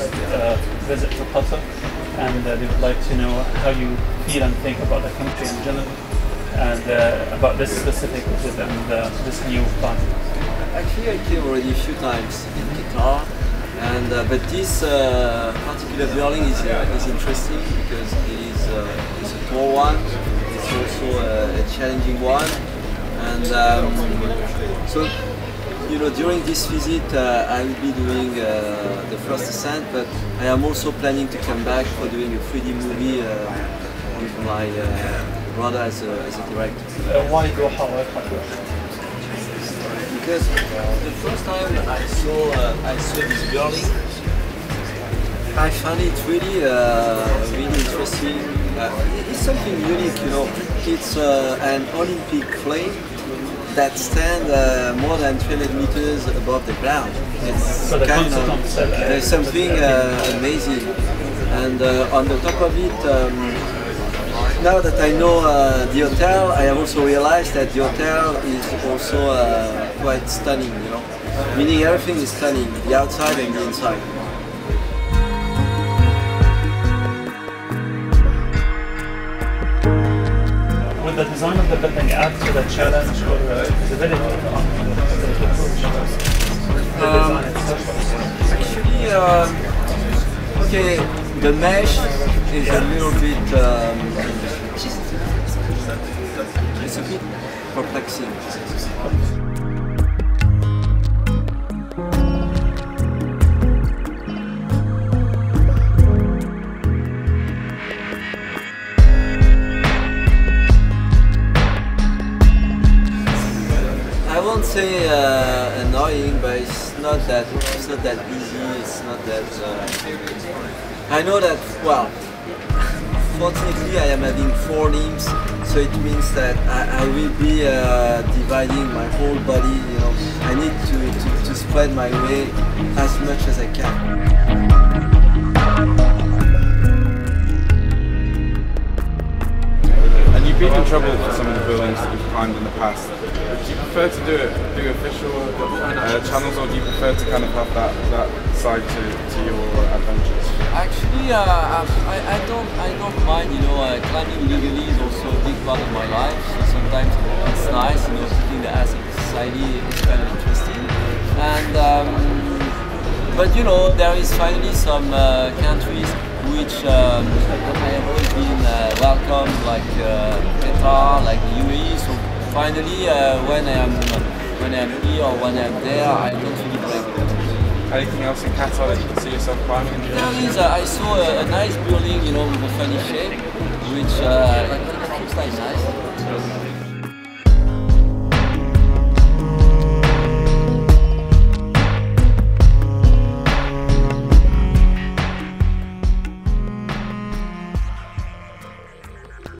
first uh, visit to Qatar, and uh, they would like to know how you feel and think about the country in general, and uh, about this specific visit and uh, this new plan. Actually, I came already a few times in Qatar, and uh, but this uh, particular building is uh, is interesting because it is it's a tall one. It's also a, a challenging one, and um, so you know during this visit uh, I will be doing uh, the first ascent, but I am also planning to come back for doing a 3D movie uh, with my uh, brother as a, as a director. Uh, why Doha? Because the first time I saw uh, I saw this building, I found it really uh, really interesting. Uh, it's something unique, you know. It's uh, an Olympic flame that stand uh, more than 300 meters above the ground. It's So the kind of there's something uh, amazing, and uh, on the top of it. Um, now that I know uh, the hotel, I have also realized that the hotel is also uh, quite stunning, you know. Meaning everything is stunning, the outside and the inside. The design of the building add to the challenge or uh, visibility of the Um. Actually, um, okay, the mesh is a little bit, um, it's a bit perplexing. Say uh, annoying, but it's not that it's not that easy. It's not that. Uh, I know that. Well, fortunately, I am having four limbs, so it means that I, I will be uh, dividing my whole body. You know, I need to, to, to spread my way as much as I can. And you've been in trouble for some of the buildings that you've climbed in the past. Do you prefer to do it do official uh, channels, or do you prefer to kind of have that, that side to, to your adventures? Actually, uh, I, I don't I don't mind. You know, uh, climbing legally is also a big part of my life. So sometimes it's nice. You know, keeping the aspect of society is kind of interesting. And um, but you know, there is finally some uh, countries which um, I have always been uh, welcome, like uh, Qatar, like the finally, uh, when I am when I am here or when I am there, I don't really break. Anything else in Qatar that you can see yourself climbing? In There is, uh, I saw a, a nice building, you know, with a funny shape, which uh, it looks like nice.